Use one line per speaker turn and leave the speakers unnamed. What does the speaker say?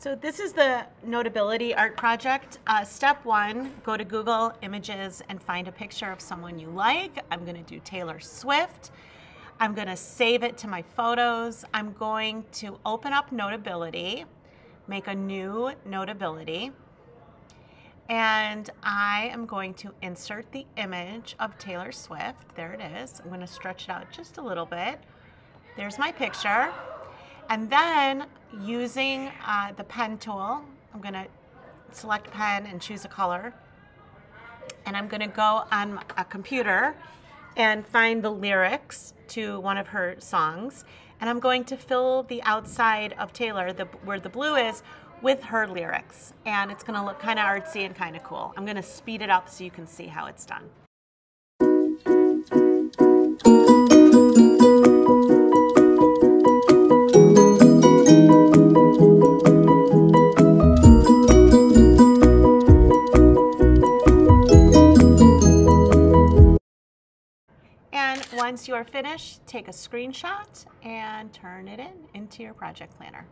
So this is the Notability art project. Uh, step one, go to Google Images and find a picture of someone you like. I'm gonna do Taylor Swift. I'm gonna save it to my photos. I'm going to open up Notability, make a new Notability, and I am going to insert the image of Taylor Swift. There it is. I'm gonna stretch it out just a little bit. There's my picture. And then using uh, the pen tool, I'm gonna select pen and choose a color. And I'm gonna go on a computer and find the lyrics to one of her songs. And I'm going to fill the outside of Taylor, the, where the blue is, with her lyrics. And it's gonna look kind of artsy and kind of cool. I'm gonna speed it up so you can see how it's done. Once you're finished, take a screenshot and turn it in into your project planner.